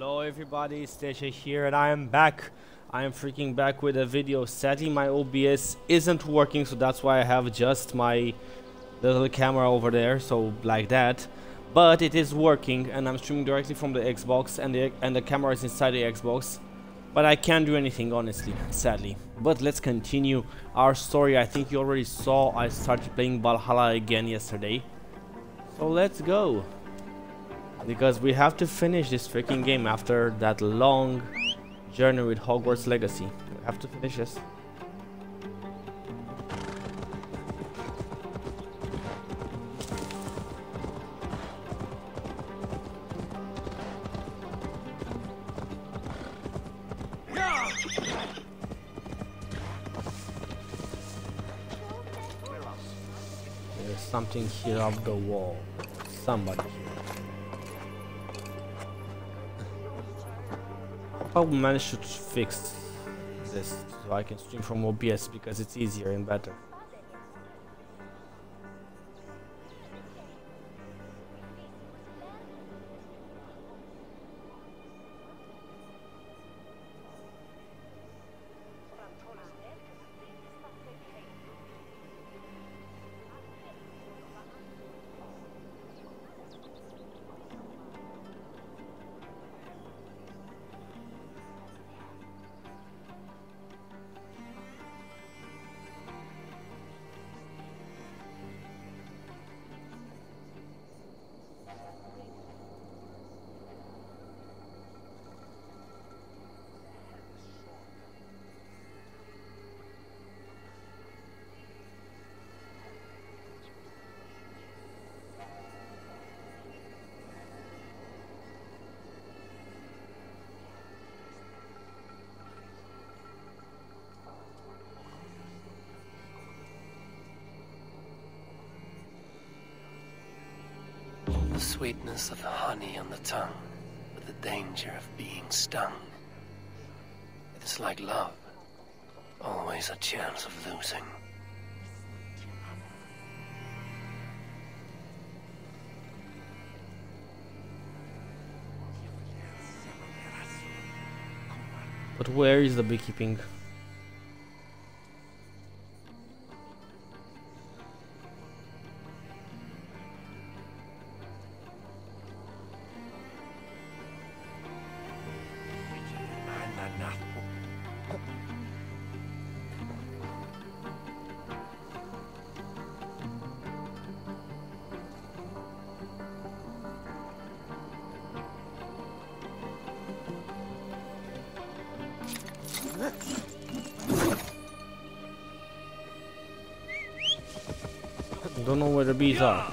Hello everybody, Stasha here and I am back. I am freaking back with a video. Sadly my OBS isn't working so that's why I have just my little camera over there, so like that. But it is working and I'm streaming directly from the Xbox and the, and the camera is inside the Xbox. But I can't do anything honestly, sadly. But let's continue our story. I think you already saw I started playing Valhalla again yesterday. So let's go. Because we have to finish this freaking game after that long journey with Hogwarts Legacy. We have to finish this. Something here up the wall. Somebody I'll manage to fix this so I can stream from OBS because it's easier and better. Sweetness of the honey on the tongue, but the danger of being stung. It is like love, always a chance of losing. But where is the beekeeping? Know where the bees are.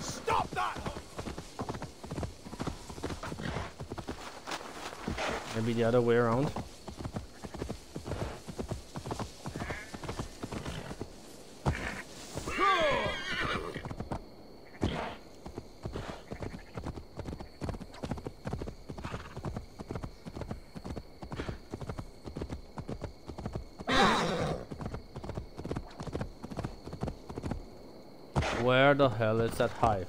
Stop that! Maybe the other way around. Where the hell is that hive?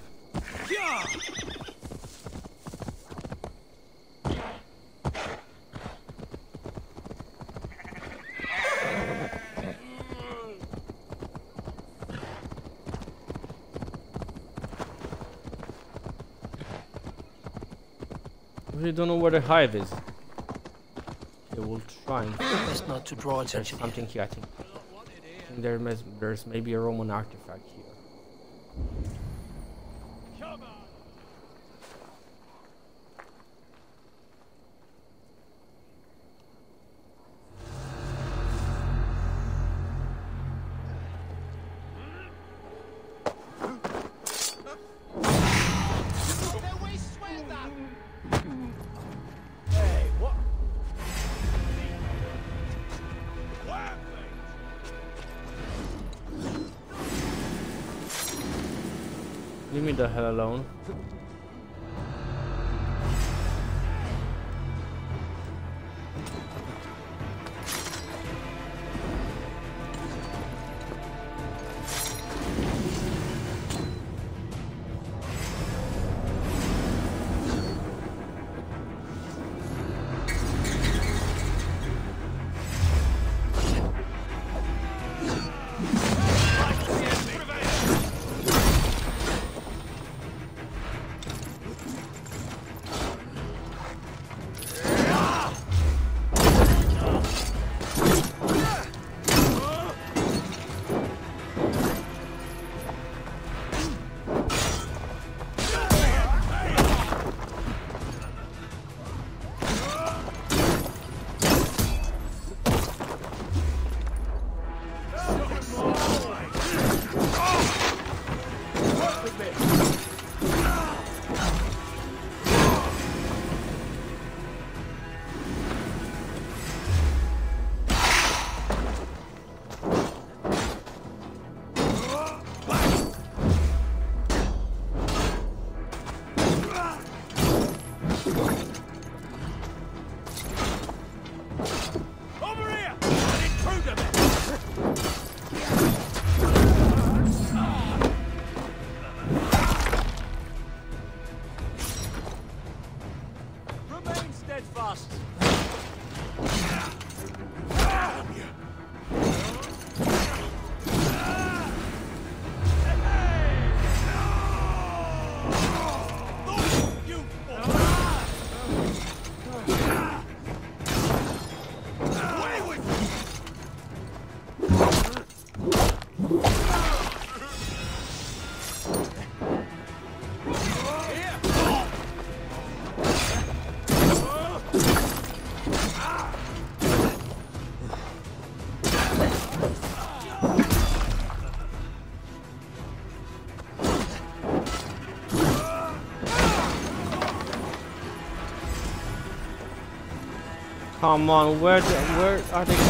We don't know where the hive is. Okay, we'll try. Best not to draw There's attention. something here, I think. I think there there's maybe a Roman hell alone. Come on, where the, where are they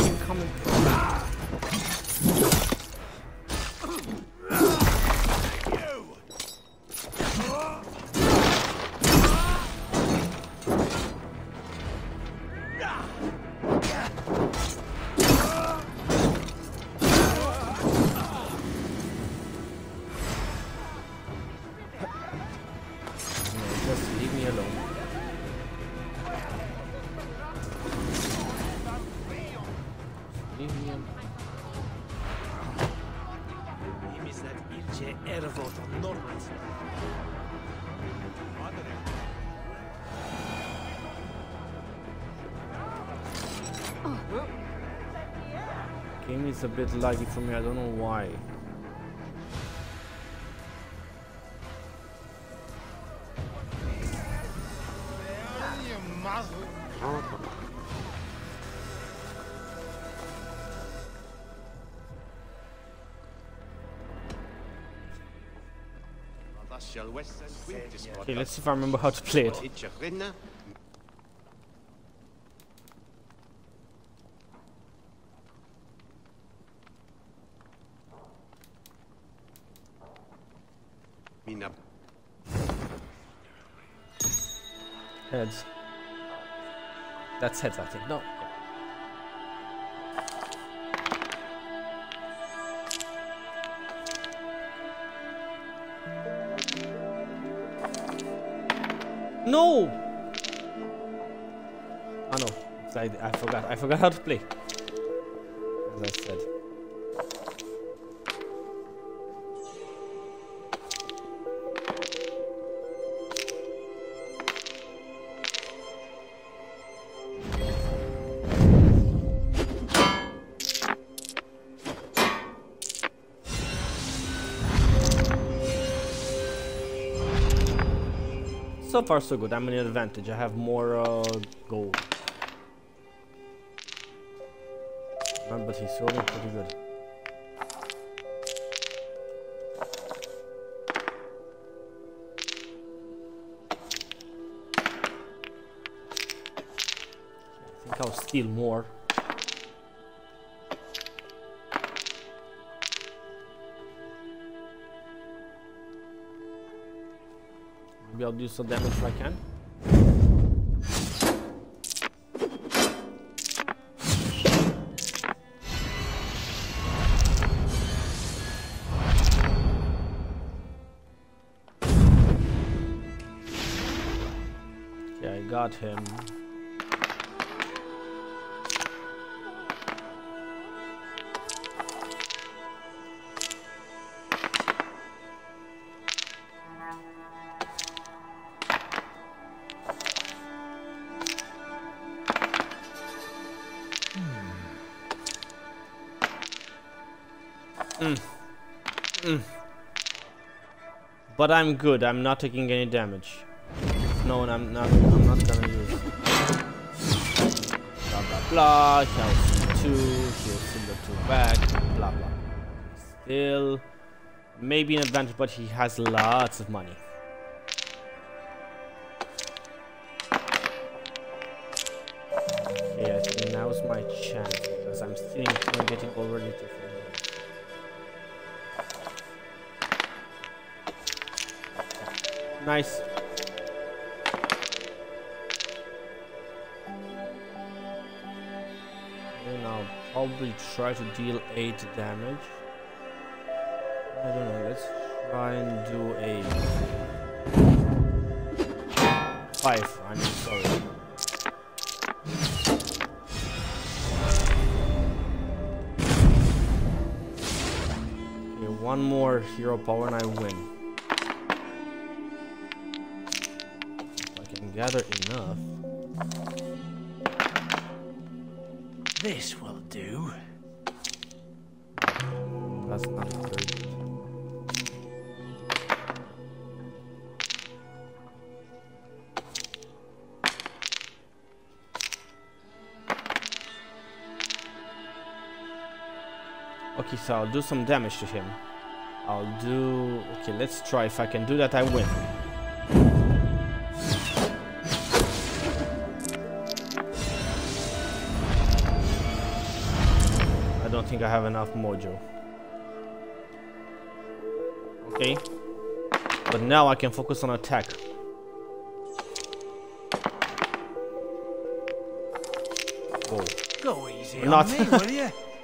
a bit laggy for me, I don't know why. Okay, let's see if I remember how to play it. Think. No. No! Oh no, I, I forgot. I forgot how to play. As I said. Far, so good. I'm in an advantage. I have more uh, gold. But he's rolling pretty good. I think I'll steal more. Do some damage if I can. Yeah, I got him. But I'm good. I'm not taking any damage. No, I'm not. I'm not gonna use. Blah blah blah. Two. Two back. Blah blah. Still, maybe an advantage, but he has lots of money. Nice. I'll probably try to deal 8 damage. I don't know, let's try and do a... 5, I'm sorry. one more hero power and I win. So I'll do some damage to him. I'll do... Okay, let's try. If I can do that, I win. I don't think I have enough mojo. Okay. But now I can focus on attack. Whoa. Go easy Not- me, will you?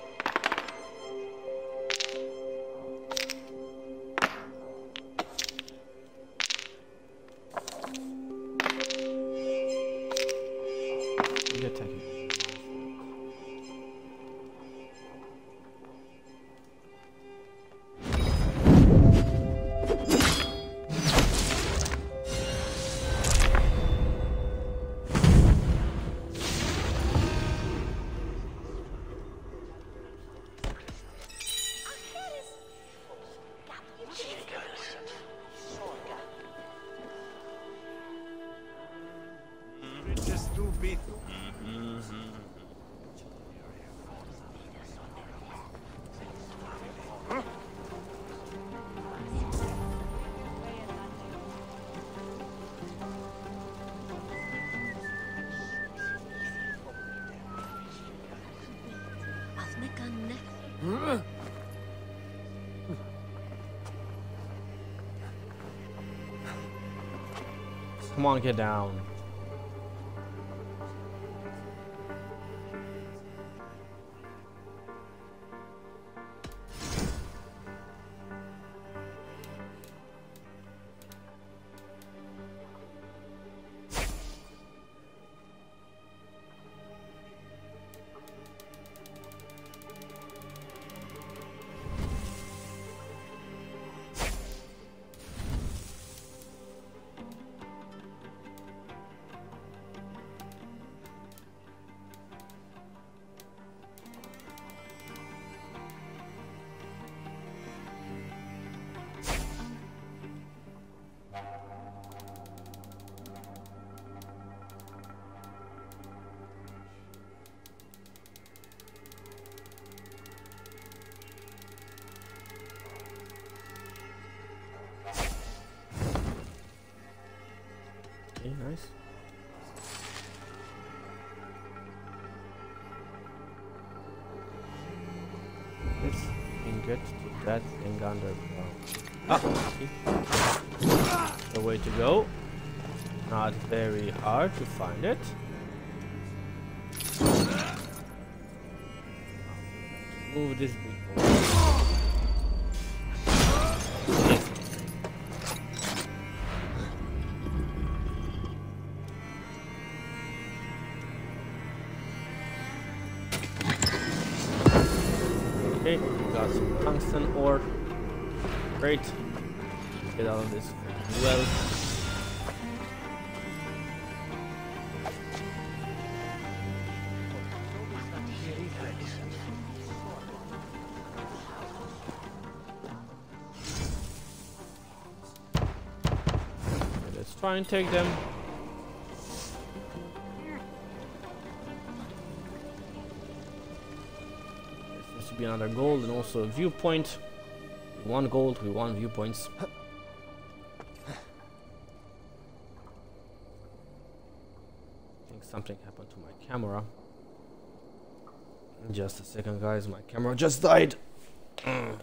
on, get down. To find it. And take them. Seems to be another gold and also a viewpoint. One gold with one viewpoints. I think something happened to my camera. Just a second, guys. My camera just died. Mm.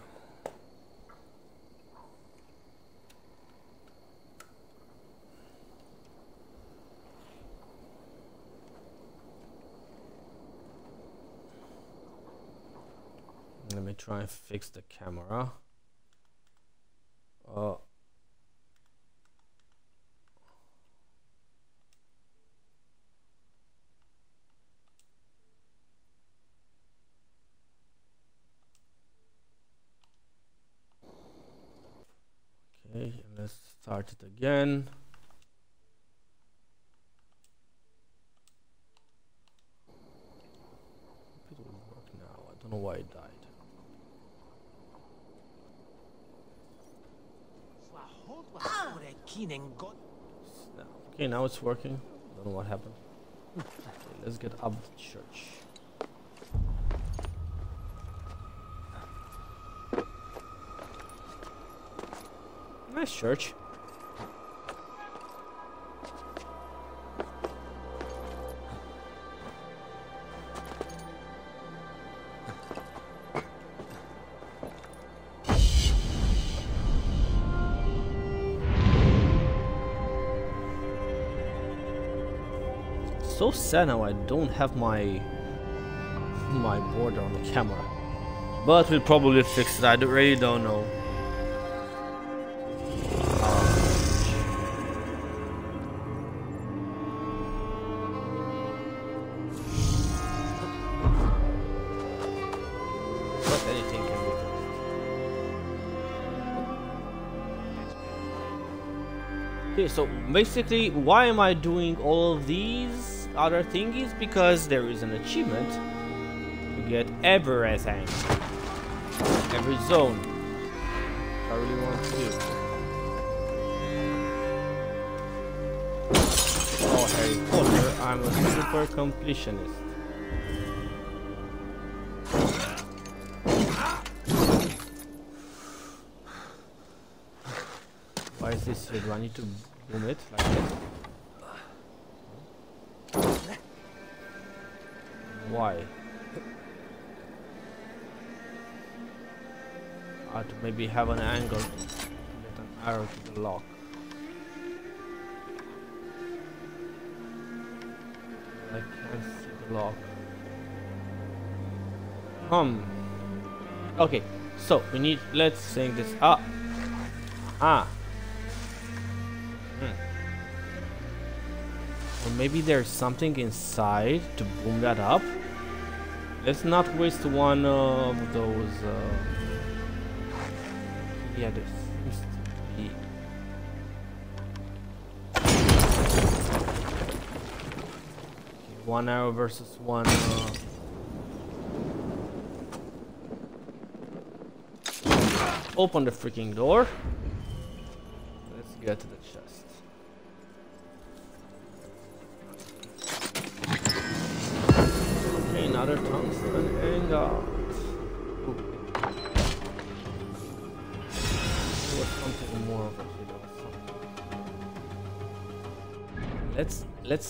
Let me try and fix the camera. Oh. Let's start it again. It will work now. I don't know why it died. Now- Okay, now it's working. Don't know what happened. Okay, let's get up the church. Nice church. Sad now I don't have my my border on the camera. But we'll probably fix it. I really don't know. So basically, why am I doing all of these other thing is Because there is an achievement to get everything, every zone. I really want to do. Oh, Harry Potter, I'm a super completionist. Why is this? Do I need to boom it like this? Have an angle get an arrow to the lock. I can't see the lock. Um. Okay, so we need. Let's sing this up. Ah. Hmm. Or maybe there's something inside to boom that up. Let's not waste one of those. Uh... Seems to be. Okay, one arrow versus one. Uh... Open the freaking door.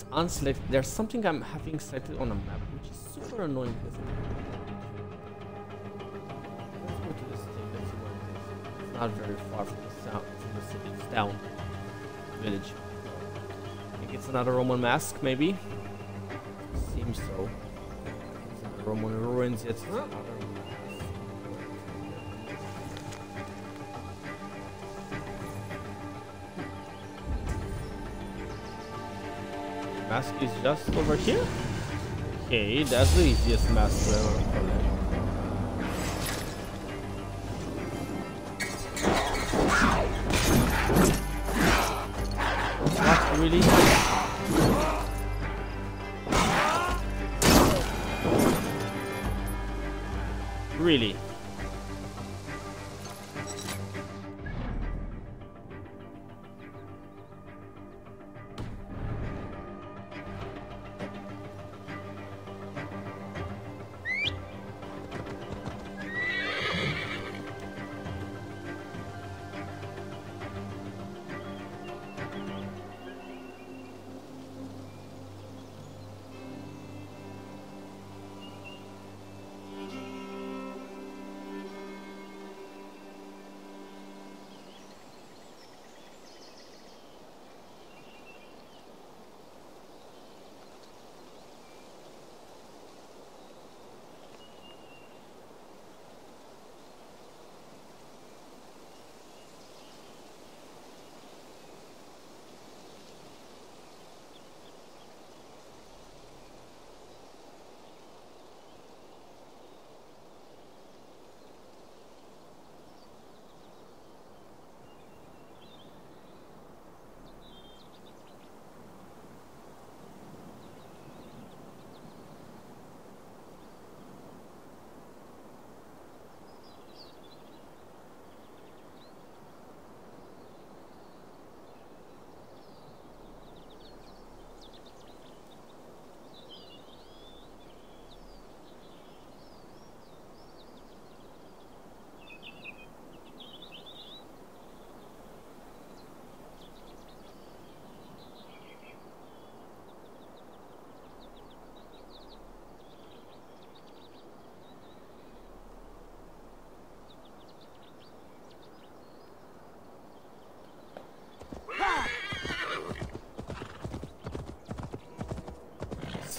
Let's let's unselect. There's something I'm having selected on a map, which is super annoying. Let's go to this thing. What it is. It's not very far from the south, from the city. It's down village. I think it's another Roman mask, maybe. Seems so. Roman ruins. Another mask. Is just over here. Okay, that's the easiest mask to ever collect. Not really. Really.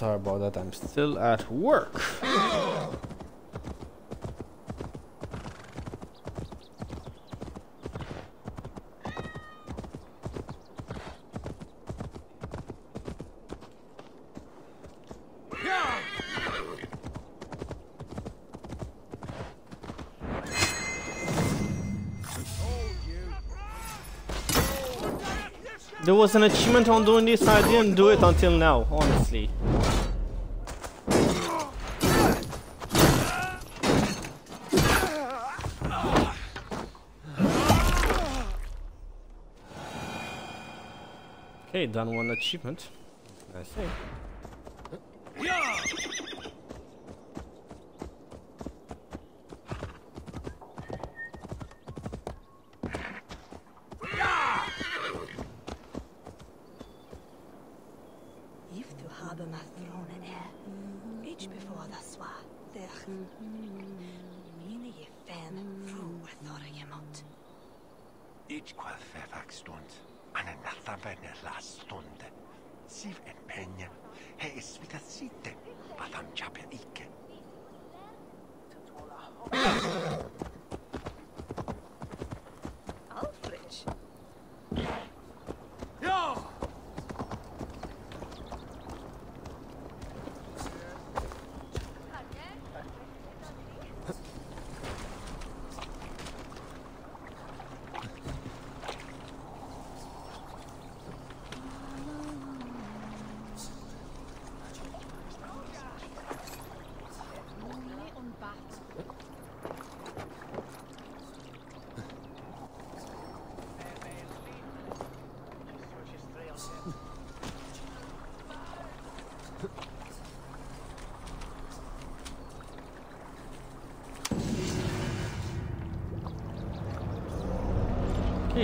Sorry about that. I'm still at work. There was an achievement on doing this, I didn't do it until now, honestly. Okay, done one achievement. I say.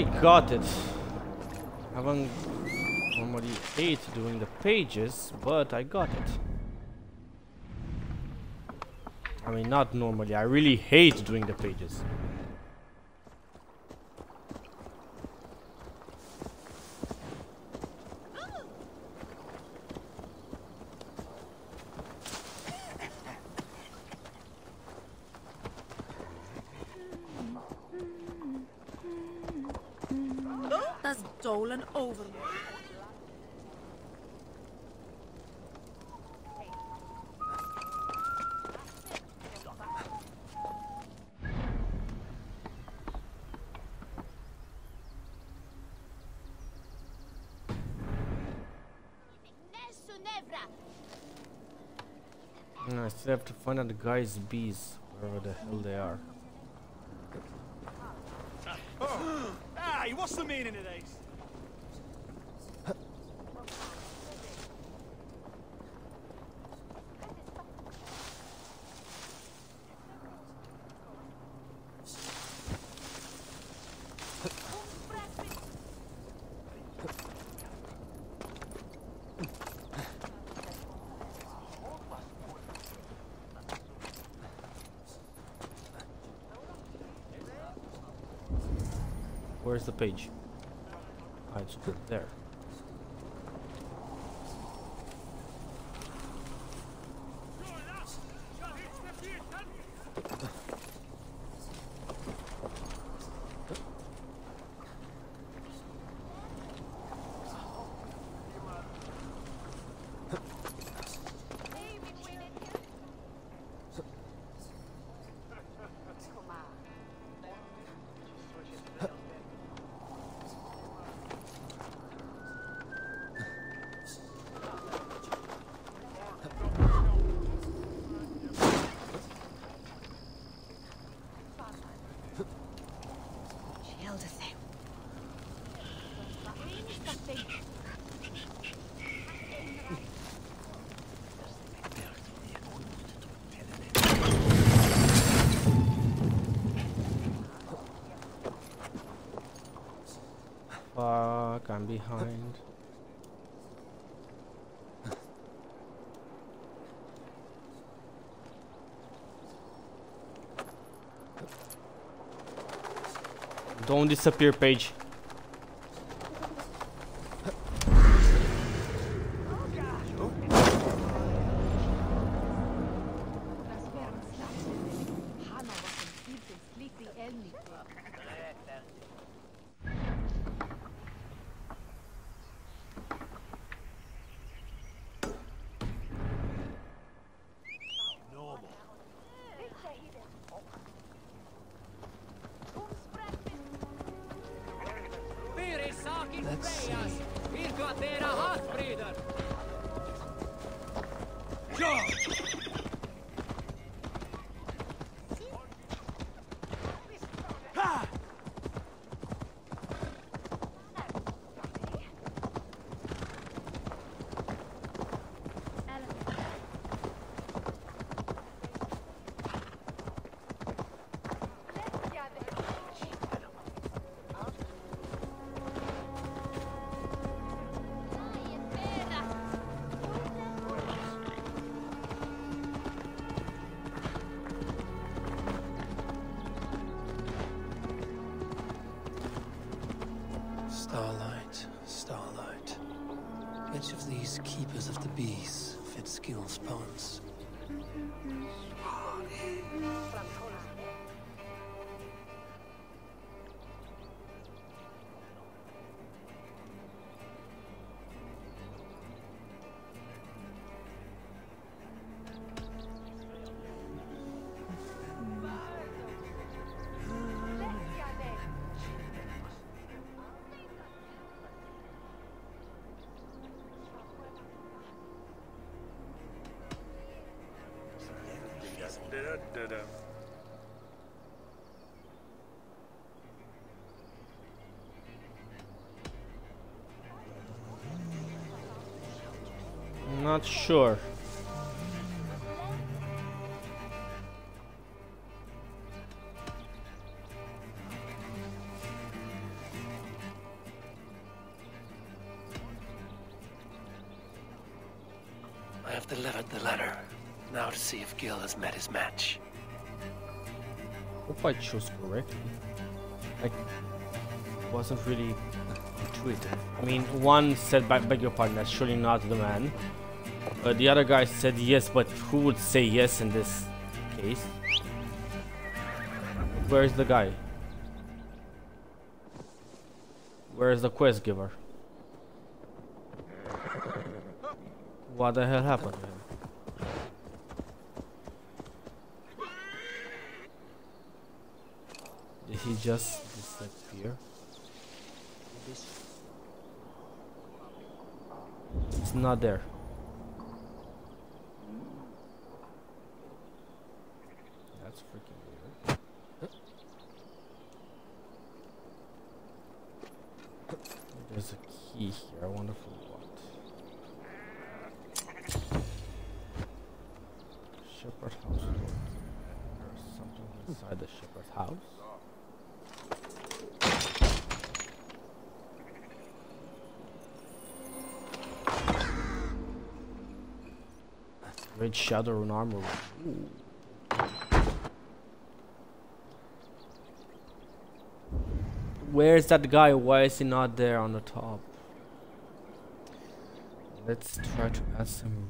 Got it. Haven't normally hate doing the pages, but I got it. I mean, not normally. I really hate doing the pages. Das Dolan over. And I still have to find out the guy's bees, wherever the hell they are. Hey, what's the meaning of these? Page? Ah, it's good there. Hildethe. Fuck, I'm behind. Don't disappear, page. These keepers of the bees fits Gil's Not sure. I have delivered the letter. Now to see if Gil has met his match. Hope I chose correctly. Like, wasn't really intuitive. I mean, one said, "Beg beg your pardon, that's surely not the man." The other guy said yes, but who would say yes in this case? Where is the guy? Where is the quest giver? What the hell happened to him? Did he just disappear? It's not there. That's freaking weird. There's a key here. I wonder for what. Shepherd house door. There's something inside the shepherd's house. Red shadow and armor. Ooh. Where's that guy? Why is he not there on the top? Let's try to add some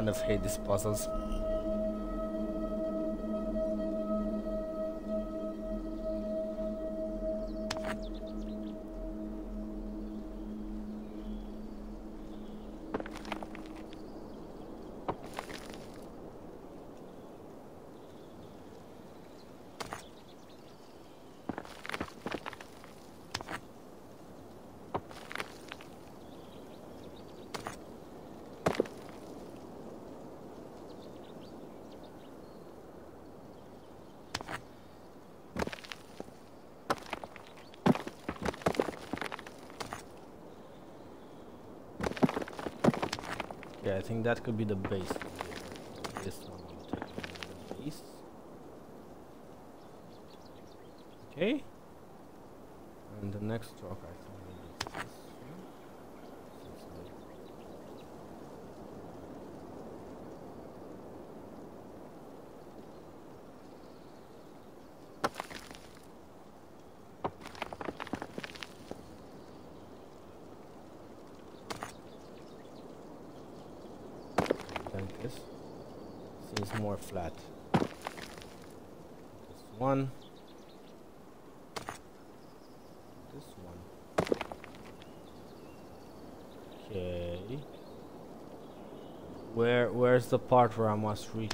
kind of hate these puzzles. Think that could be the base. This one will take the base. Okay. And the next rock I think maybe is this one. Since the- like this. Seems more flat. This one. This one. Okay. Where where's the part where I must reach?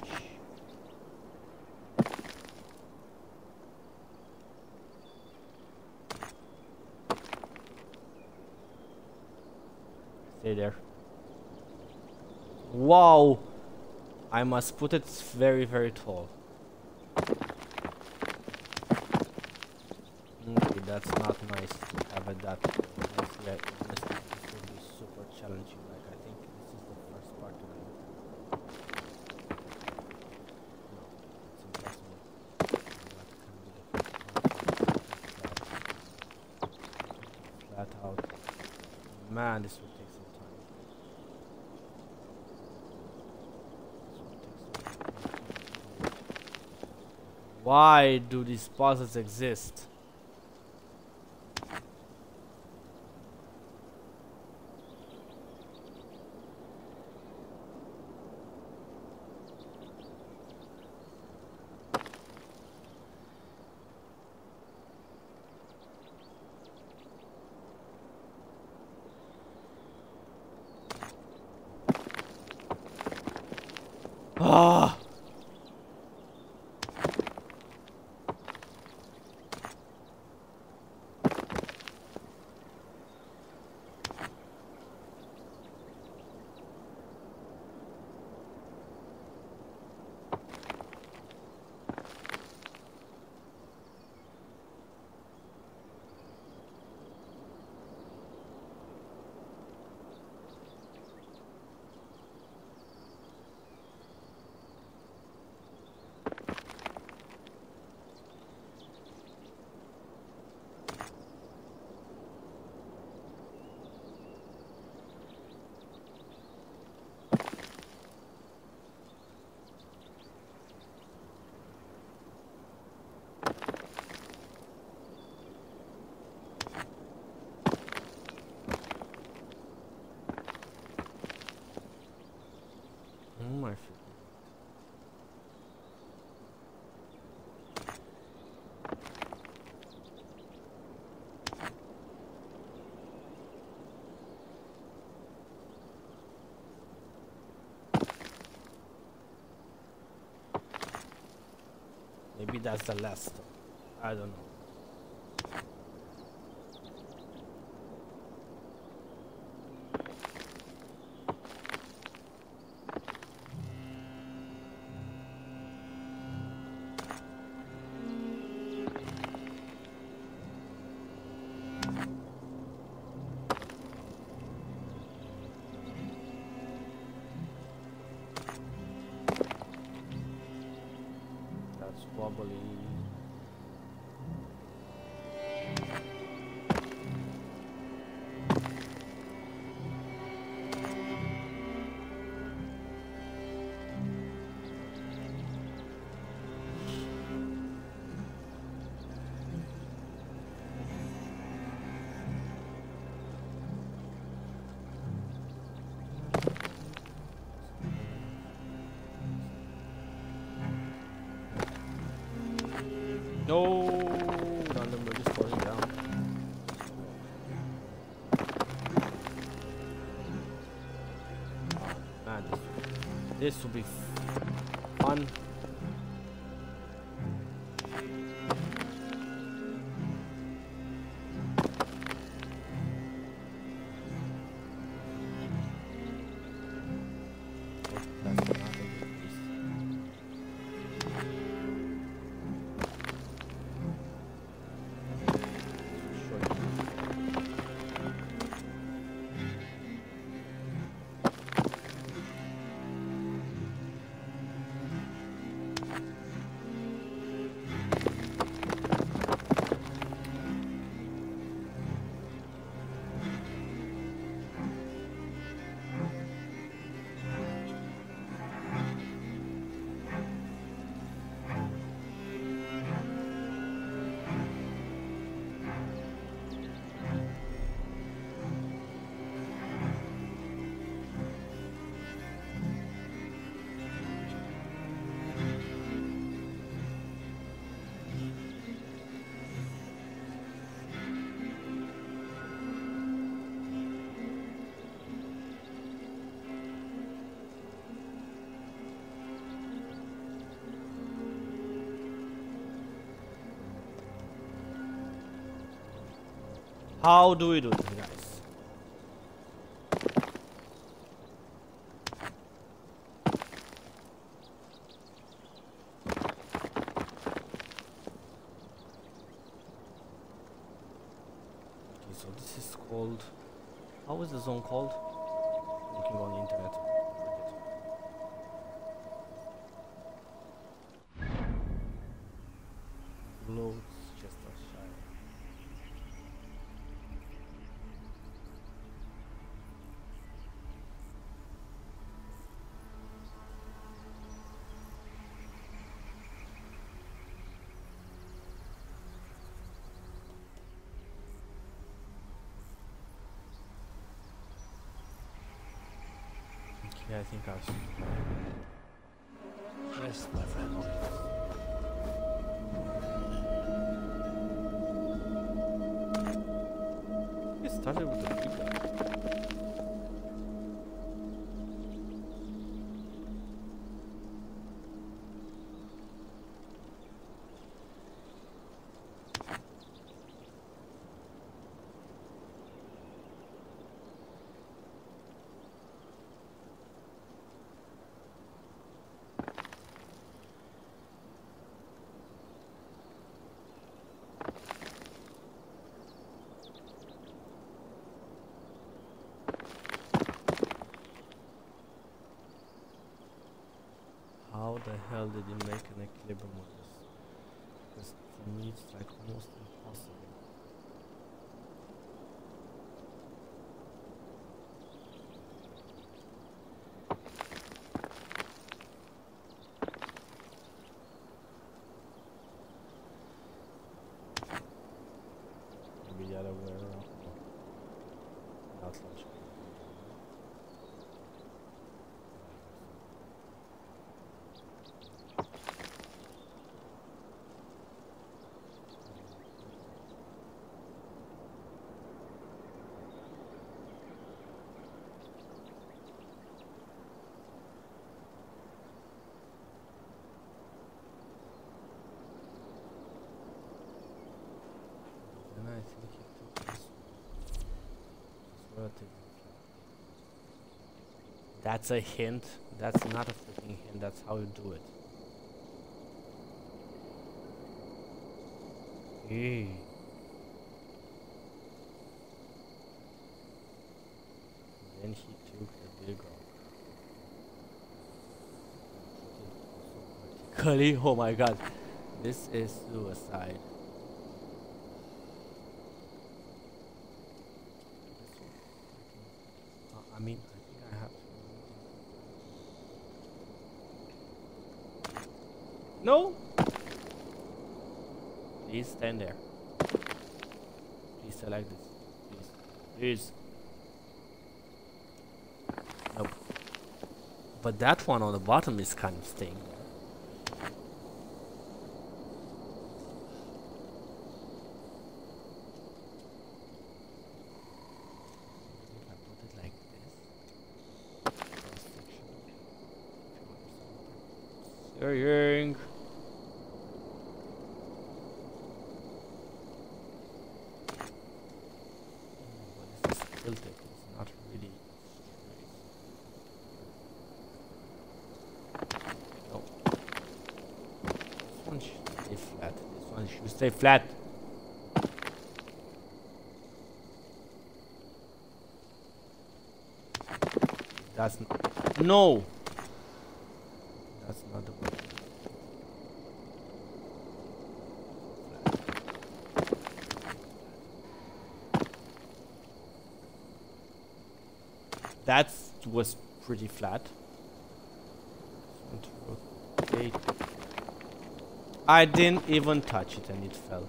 Stay there. Wow! I must put it very, very tall. Okay, that's not nice to have it that this will be super challenging. Like, think this is the first part to do. No, it's impossible. That can be the first part. Flat out. Man, this will take some time. Why do these puzzles exist? Ah! Oh my f- Maybe that's the last. I don't know. Probably. This will be How do we do this, guys? Okay, so this is called. How is the zone called? Okay, I think I should. Rest, my friend. It started with the big one. How the hell did you make an equilibrium with this? Because for me it's like almost impossible. Maybe the other way around. No. Not logical. Then I think he took this one. That's a hint. That's not a freaking hint. That's how you do it. Hey. Then he took the big rock. Oh my god. This is suicide. Uh, I mean, I think I have to. No! Please stand there. Please select this. Please. Please. Nope. But that one on the bottom is kind of staying there. If I put it like this, cross you understand. Saying. But this is tilted, it's not really straight. No. This one should stay flat. Should stay flat. That's no. That's not the way. That was pretty flat. Just want to rotate. I didn't even touch it and it fell.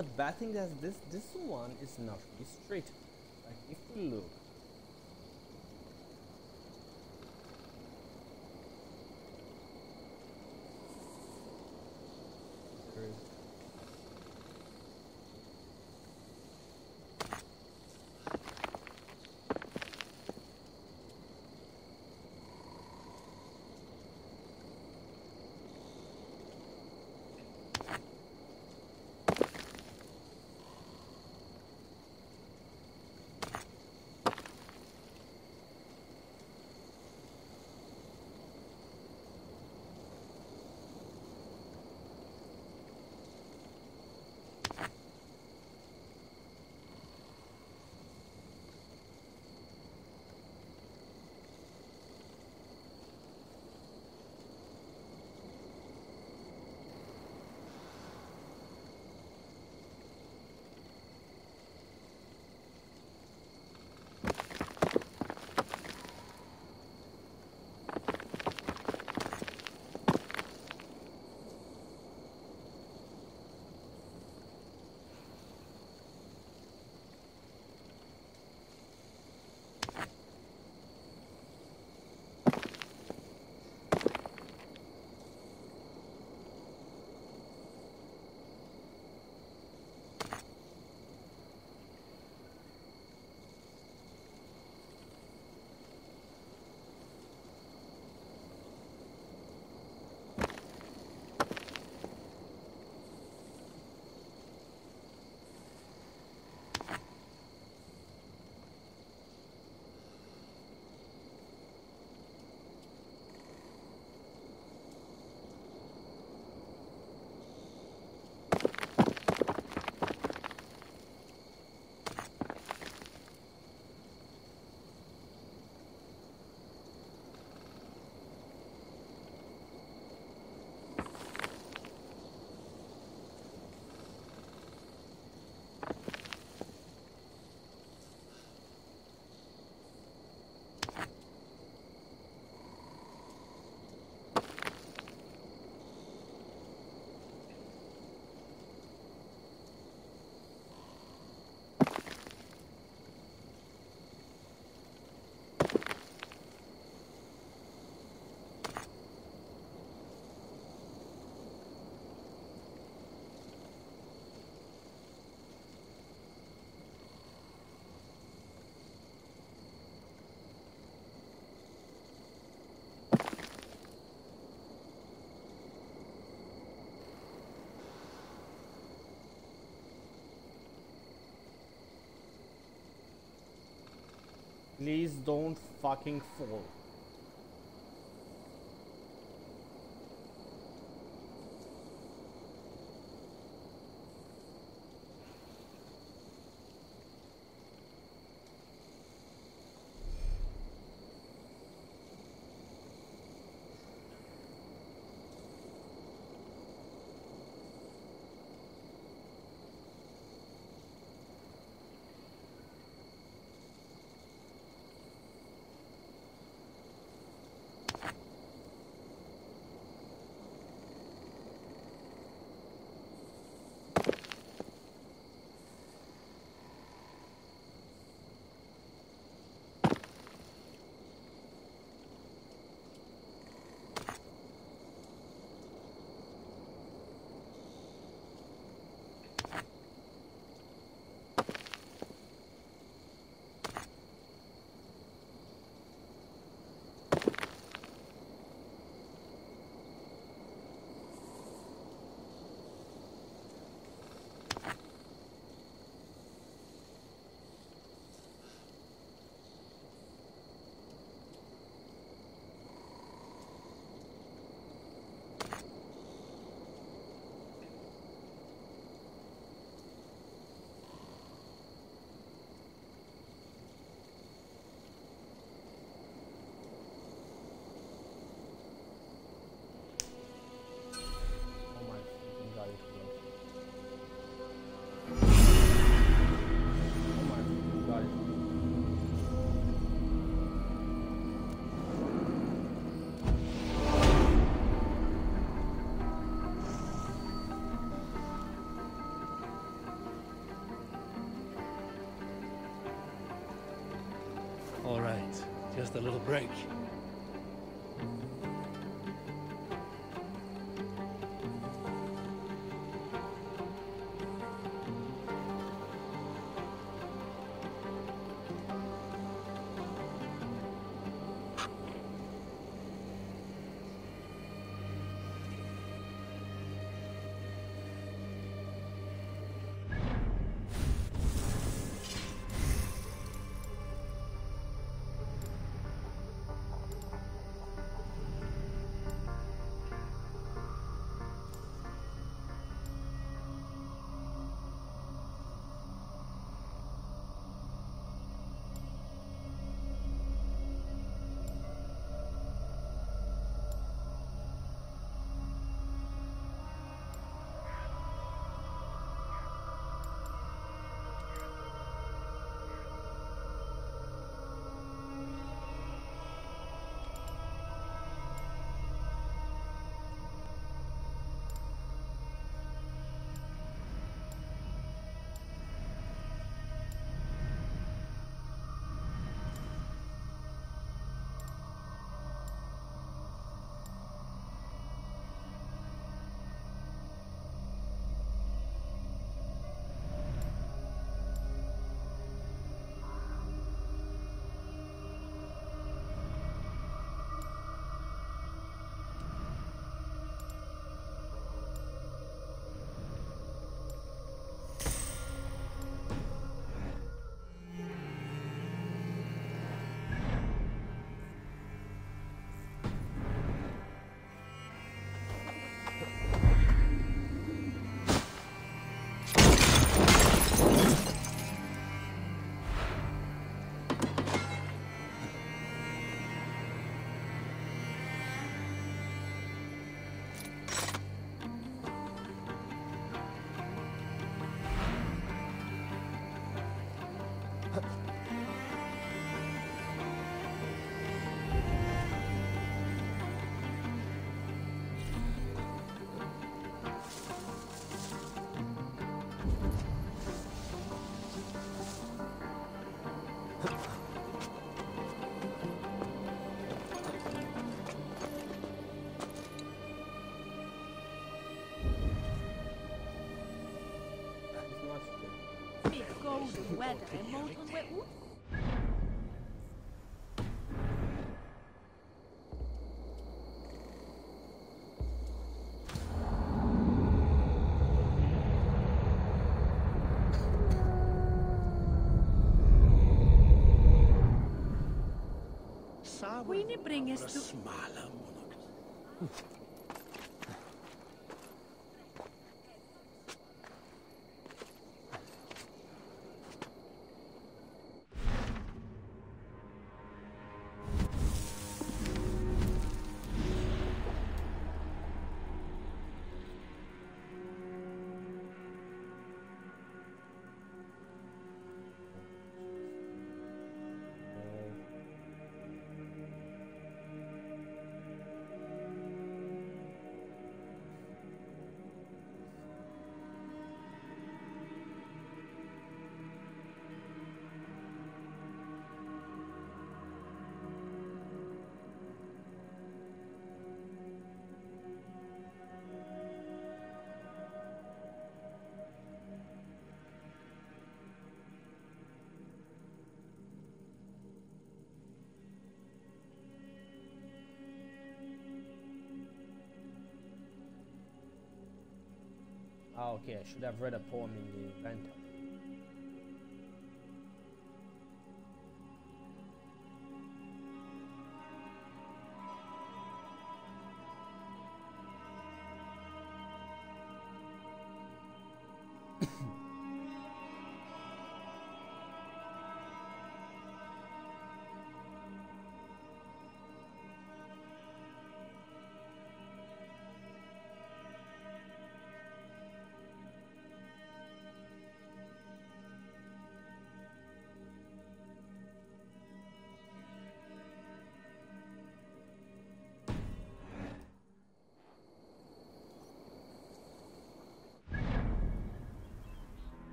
The bad thing is this this one is not really straight. Like if we look Please don't fucking fall. A little break. Queenie bring us to Ah, okay, I should have read a poem in the inventory.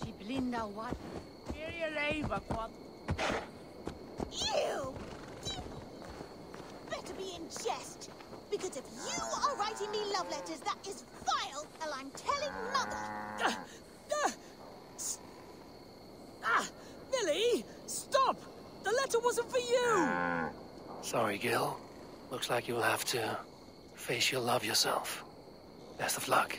She blinda what? Here you leva kwad. You! Better be in jest. Because if you are writing me love letters, that is vile, and I'm telling Mother. Ah, Millie, stop! The letter wasn't for you. Sorry, Gil. Looks like you'll have to face your love yourself. Best of luck.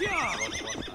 Yeah!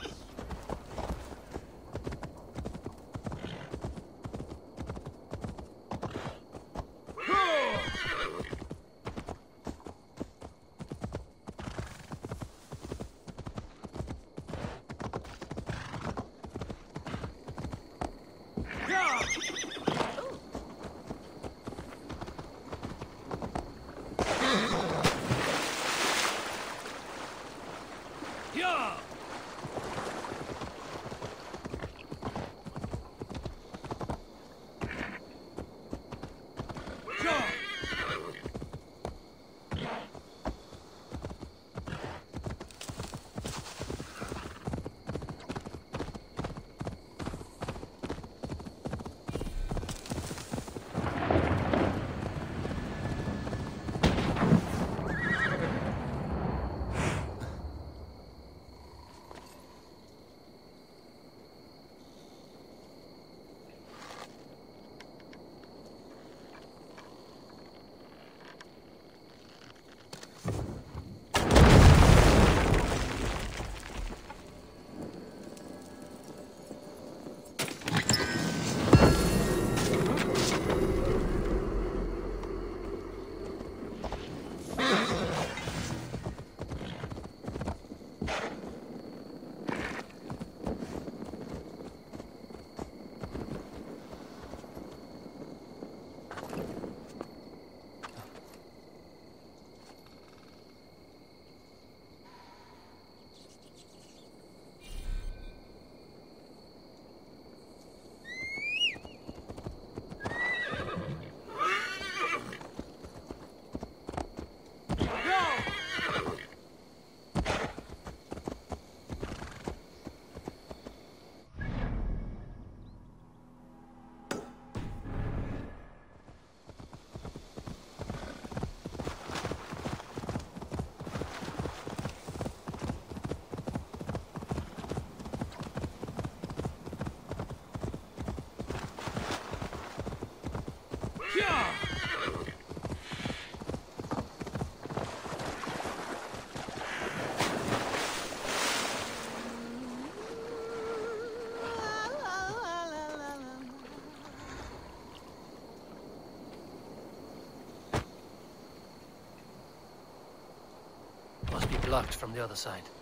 Blocked from the other side. side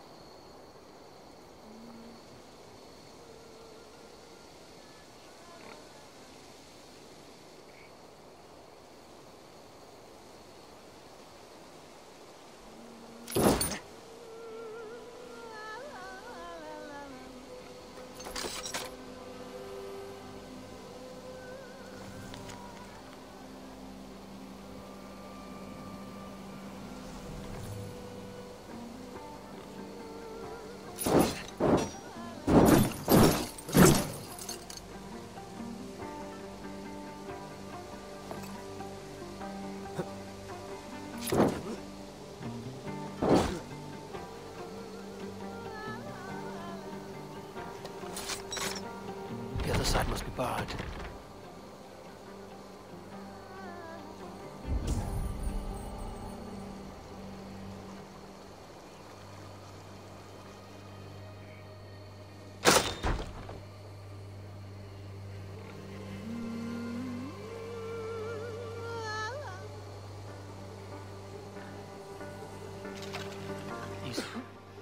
Easy.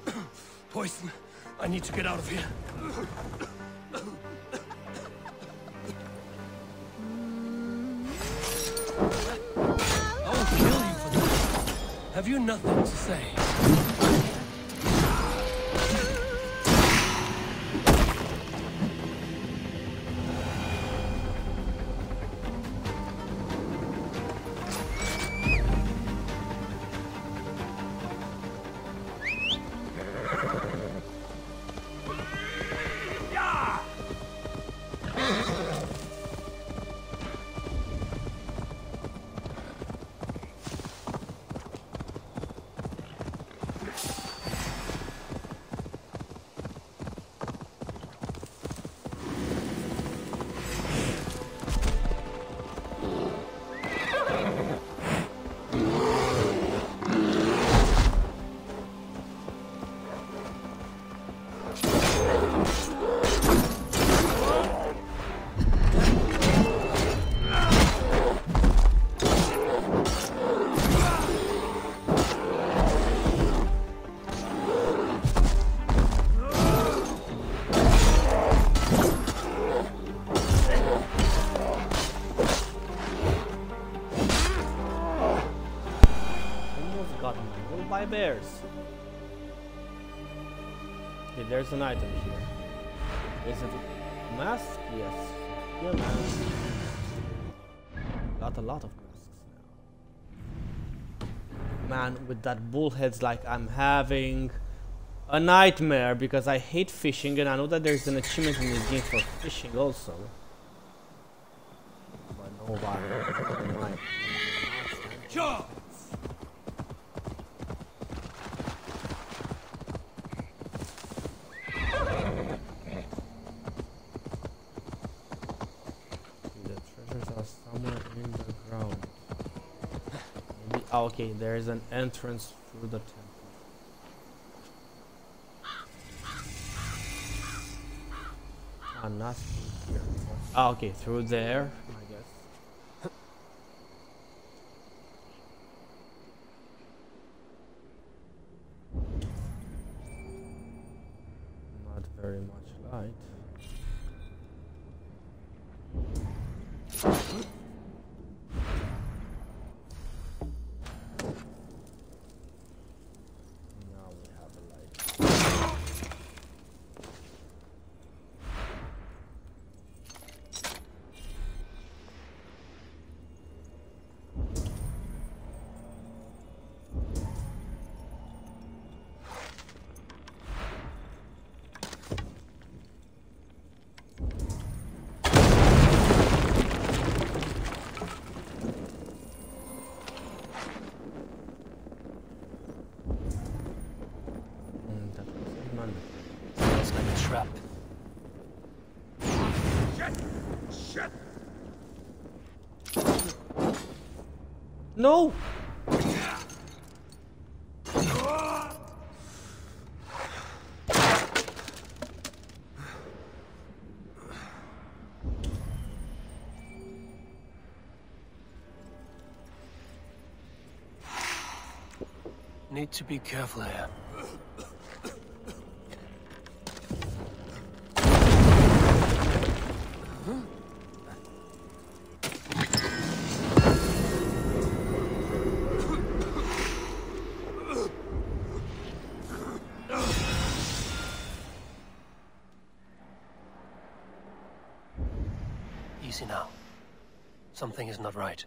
Poison. I need to get out of here. I will kill you for this. Have you nothing to say? Bears. Okay, there's an item here. Is it a mask? Yes. Yeah, mask. Got a lot of masks now. Man, with that bullhead's like I'm having a nightmare because I hate fishing and I know that there's an achievement in this game for fishing also. But nobody. my- Sure. The treasures are somewhere in the ground. Maybe, oh, okay, there is an entrance through the temple. Ah, nothing here. Ah, okay, through there, I guess. Not very much light. Now we have a light. Mm, that was a man. Sounds like a trap. No! Need to be careful here. Something is not right.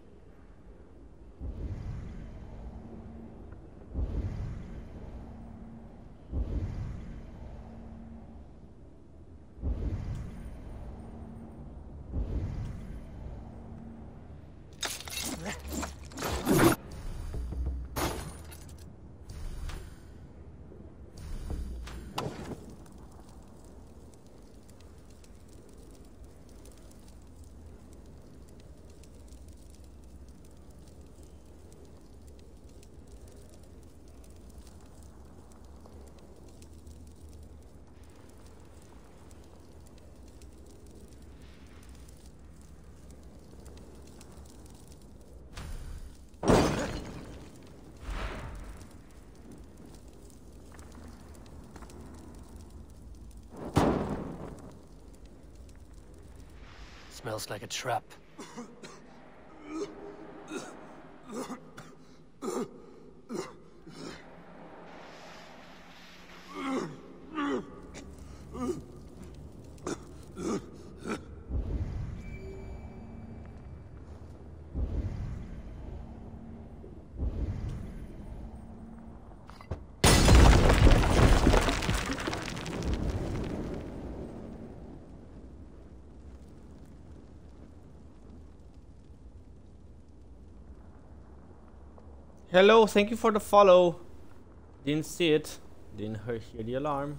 Smells like a trap. Hello, thank you for the follow. Didn't see it. Didn't hear, the alarm.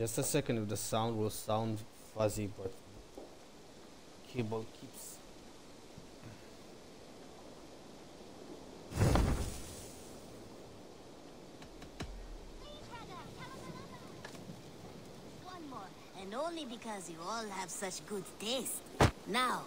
Just a second if the sound will sound fuzzy, but cable keeps. One more, and only because you all have such good taste. Now, now,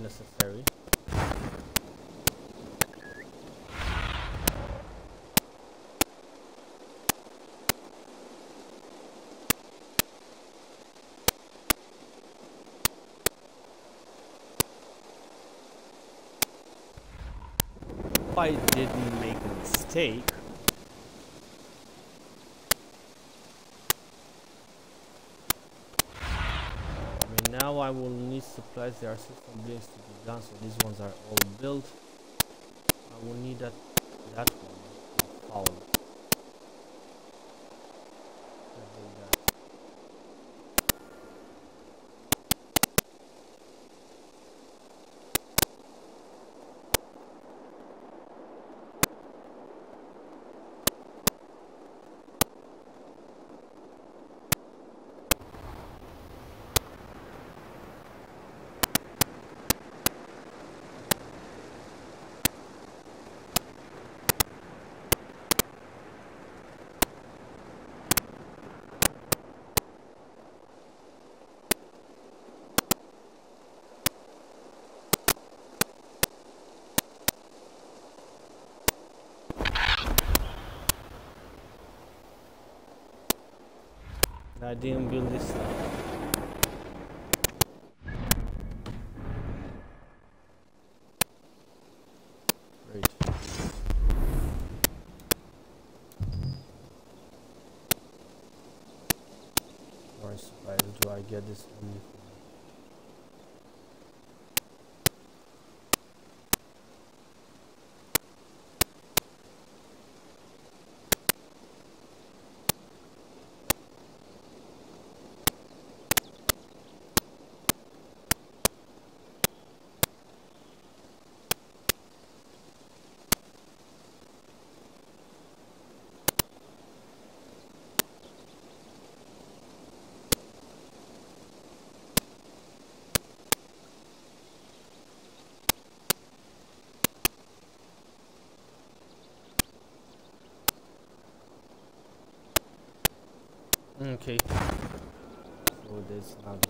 necessary. I didn't make a mistake, supplies there are still some to be done so these ones are all built. I will need that that one power I didn't build this stuff. get this okay. Not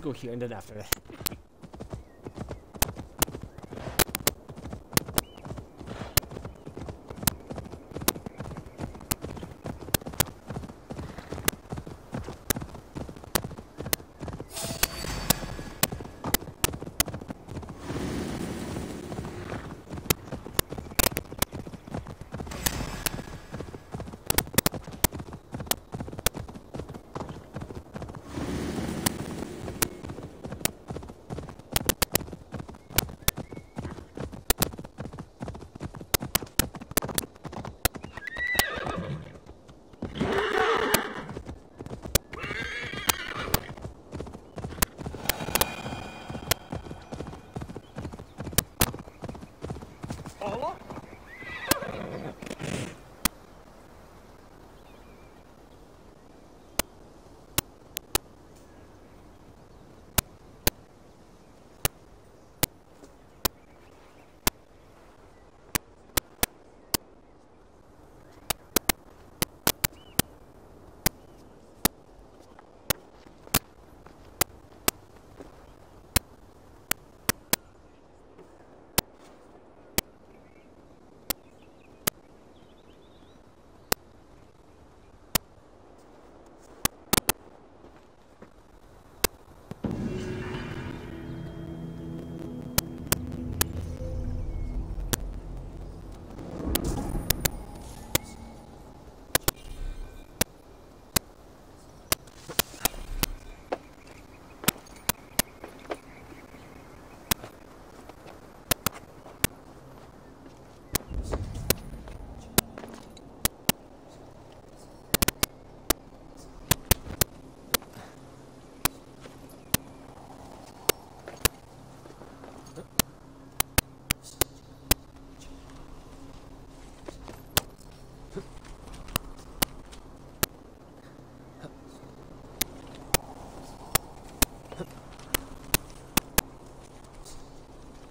go here and then after that.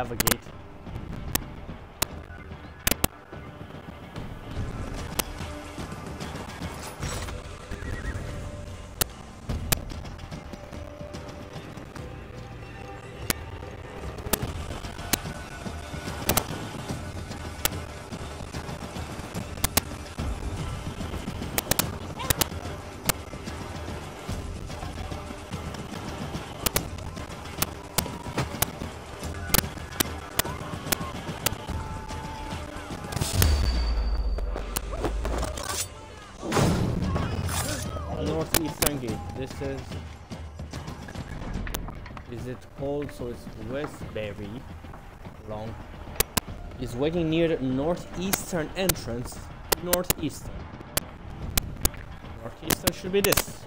Have a gate. Northeastern gate. This is. Is it called? So it's Westbury. Long. Is waiting near the northeastern entrance. Northeastern. Northeastern should be this.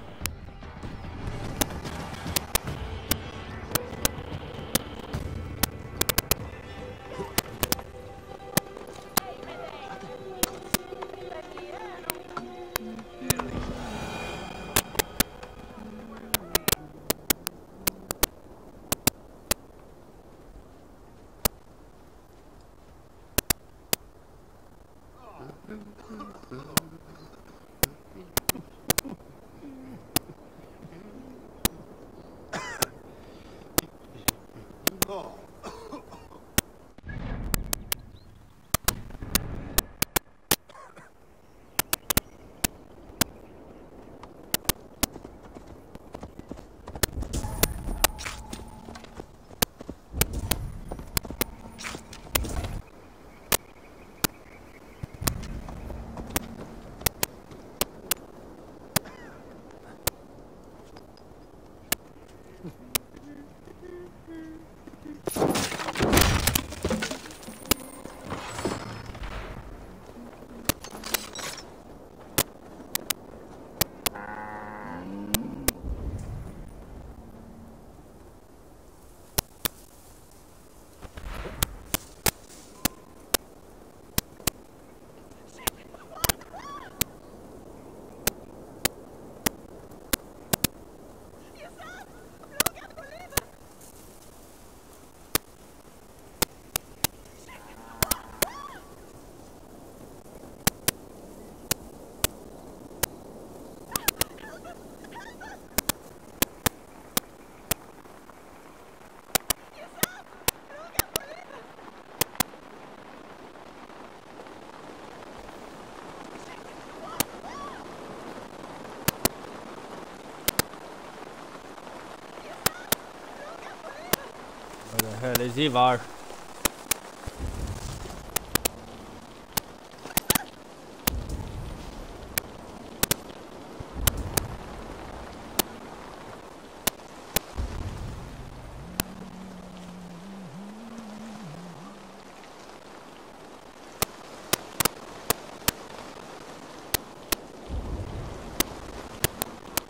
Where the hell is Ivar?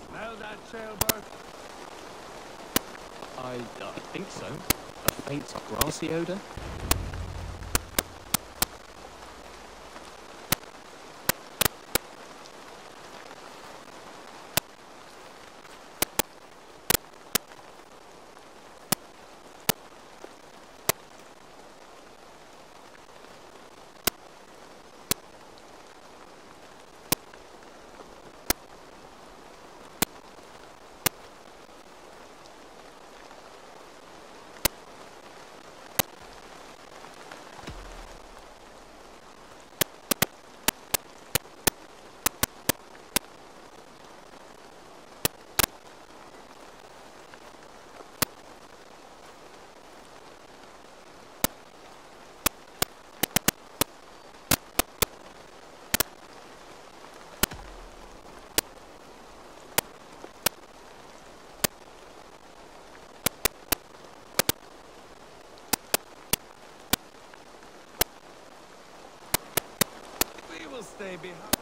Smell that sailboat? I, I think so. A grassy odour? We will stay behind.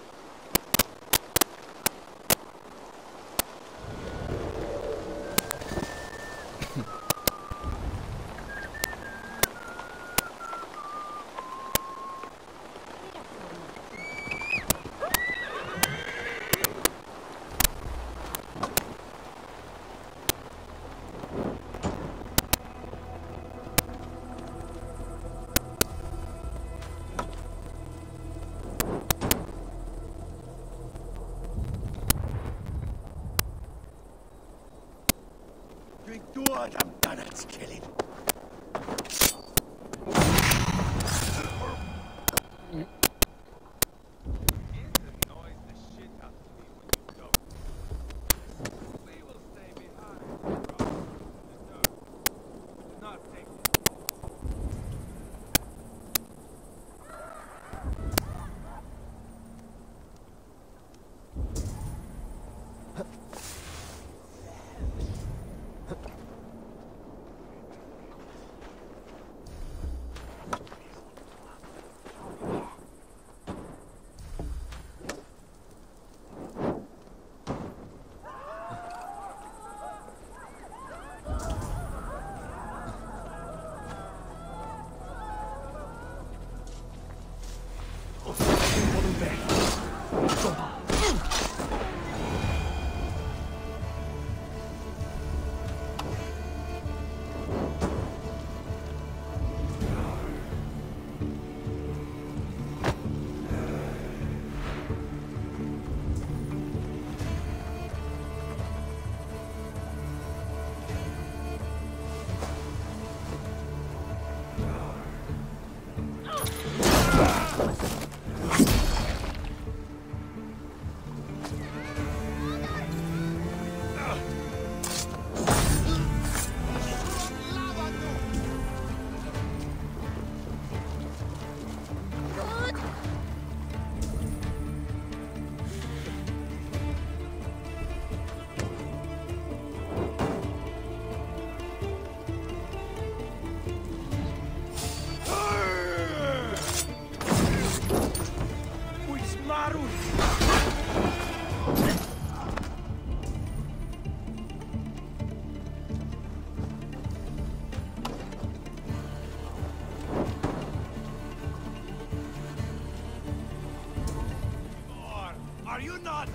Not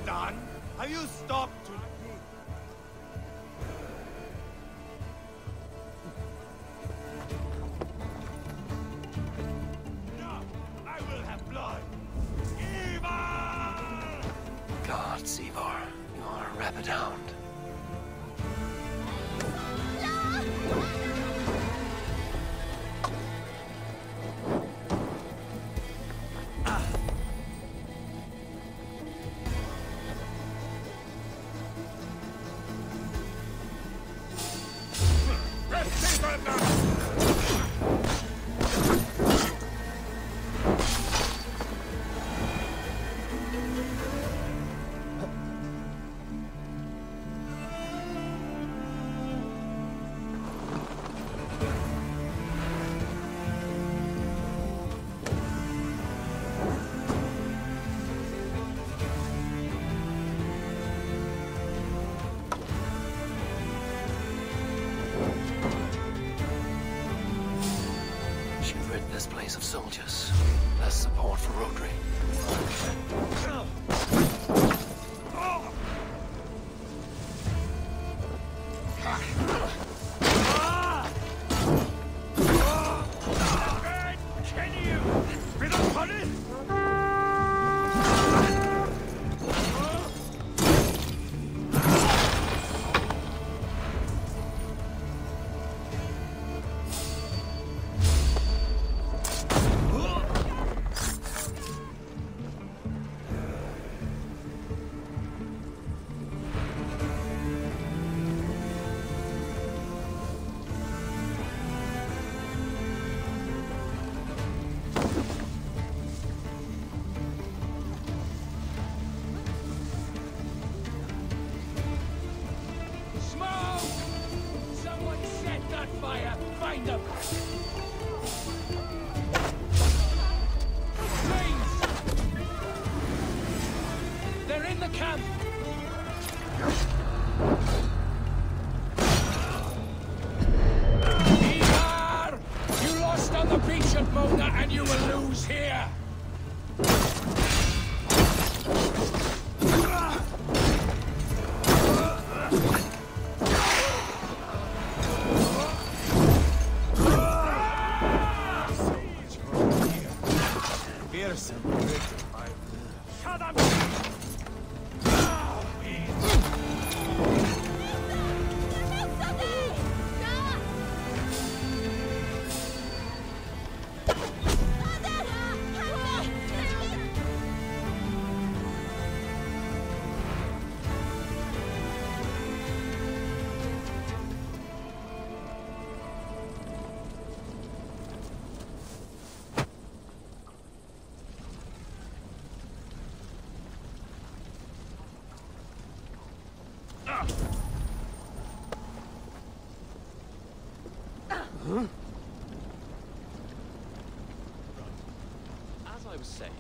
was saying,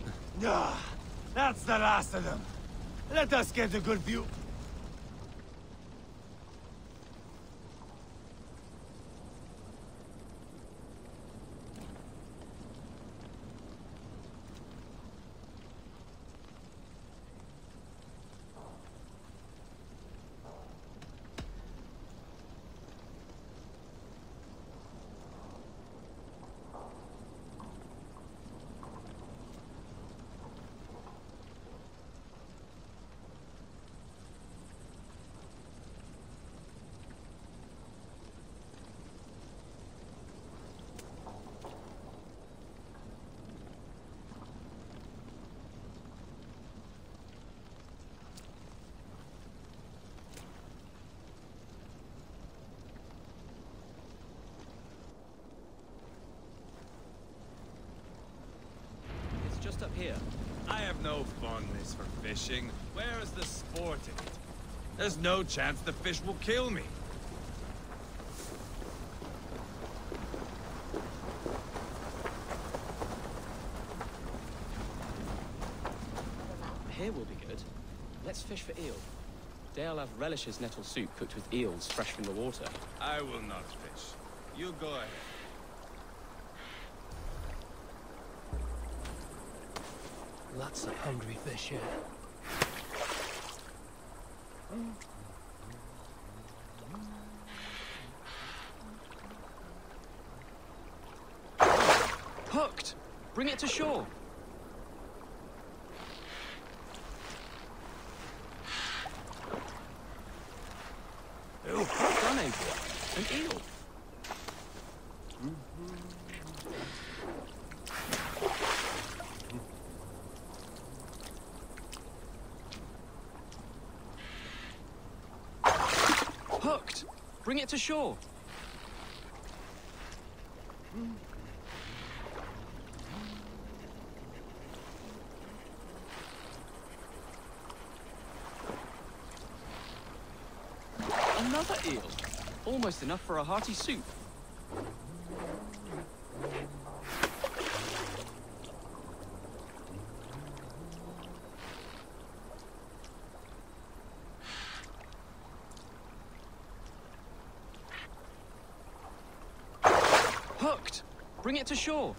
Ah, that's the last of them. Let us get a good view. it's just up here. I have no fondness for fishing. Where is the sport in it? There's no chance the fish will kill me. Here will be good. Let's fish for eel. Deorlaf relishes nettle soup cooked with eels fresh from the water. I will not fish. You go ahead. hungry fish here. Hooked! Bring it to shore! It to shore. Another eel. Almost enough for a hearty soup. Hooked! Bring it to shore.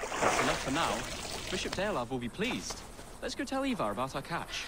That's enough for now. Bishop Deorlaf will be pleased. Let's go tell Ivar about our catch.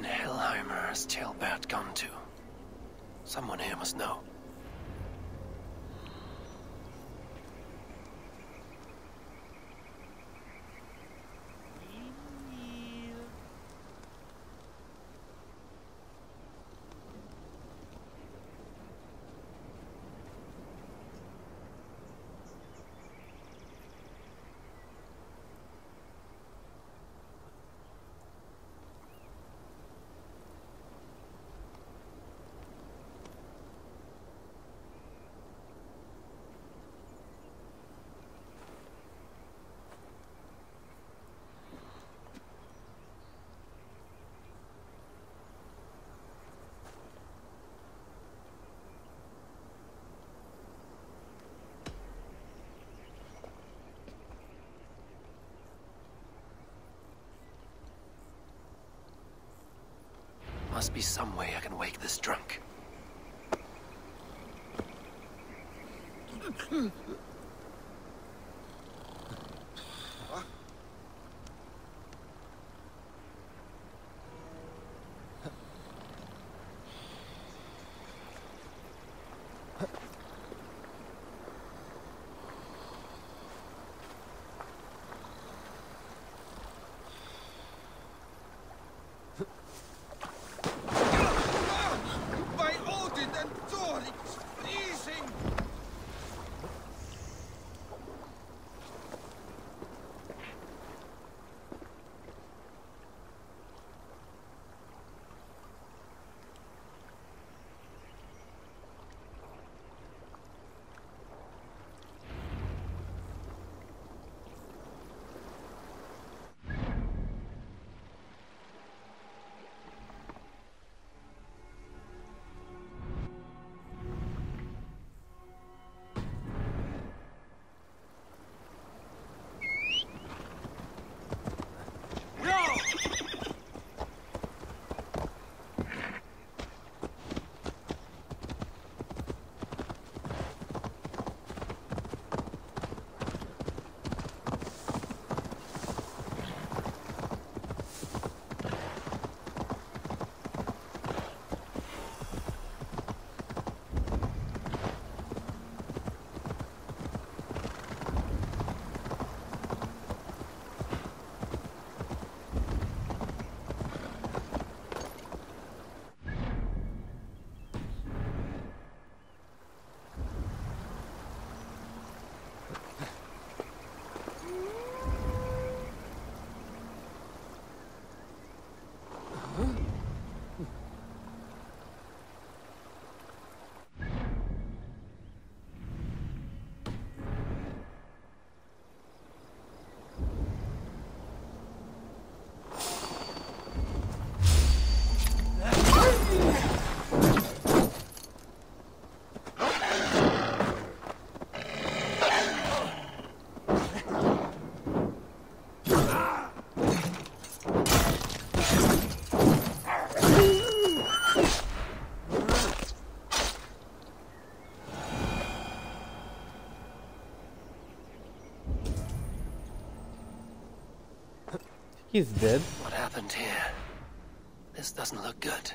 In Hellheimer has Ceolbert gone to? Someone here must know. Be some way I can wake this drunk. He's dead. What happened here? This doesn't look good.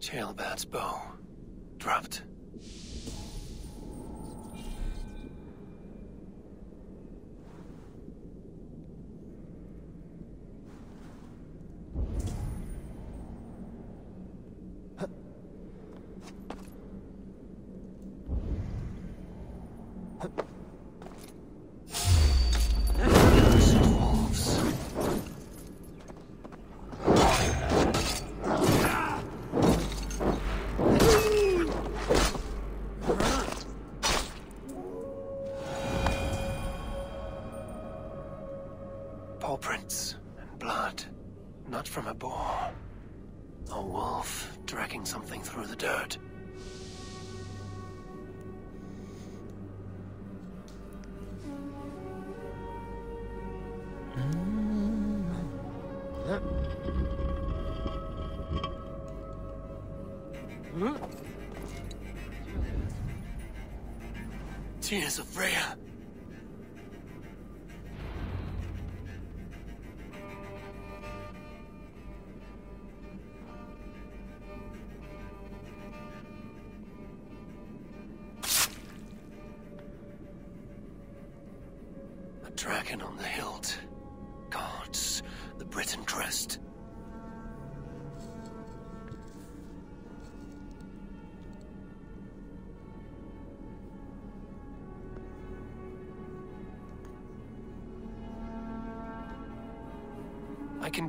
Tailbat's bow. Dropped. Tears of Freya.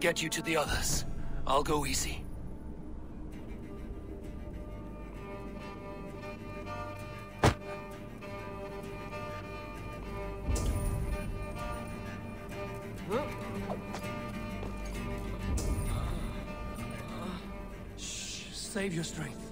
Get you to the others. I'll go easy. Shh, save your strength.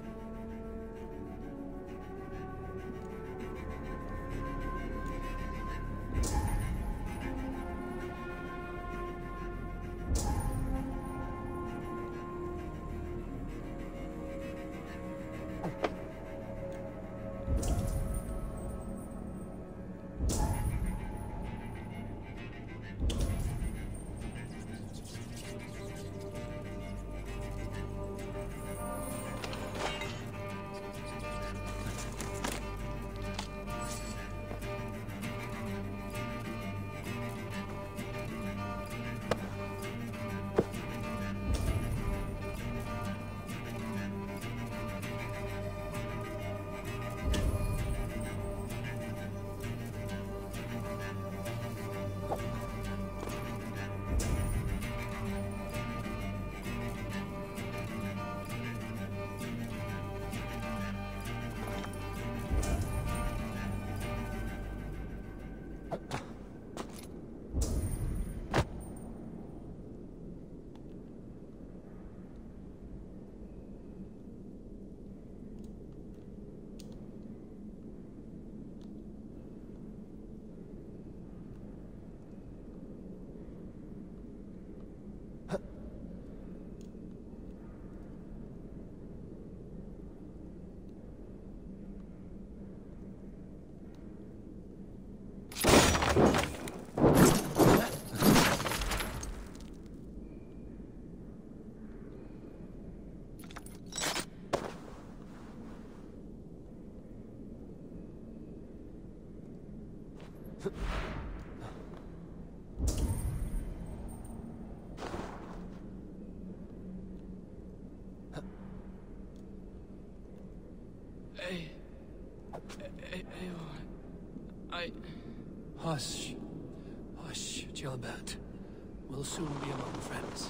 Hush. Hush, Ceolbert. We'll soon be among friends.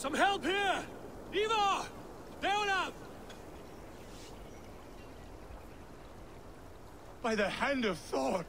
Some help here! Eva! Leonard! By the hand of Thor!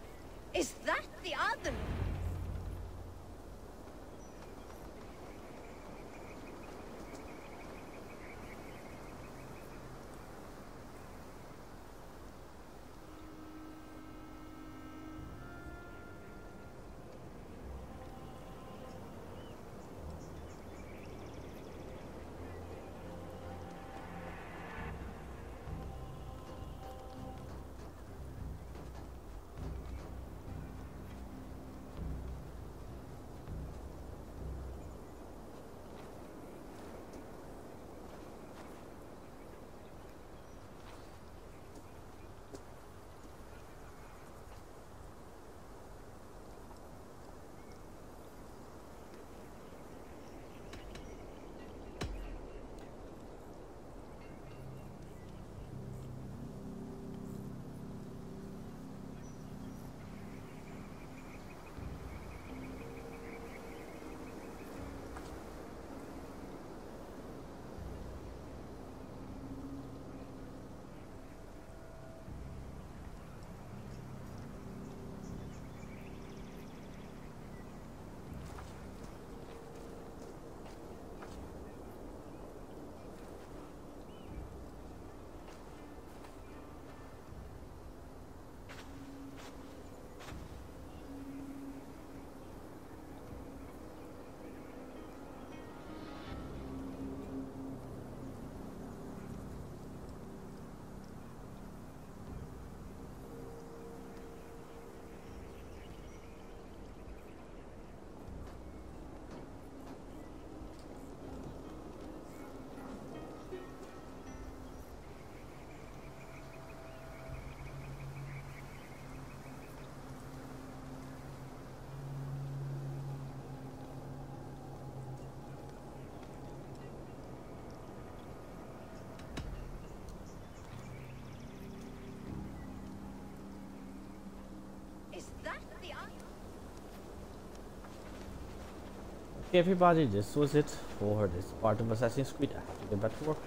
Okay, everybody, this was it for this part of Assassin's Creed. I have to get back to work.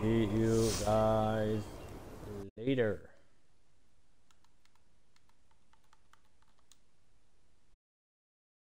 See you guys later.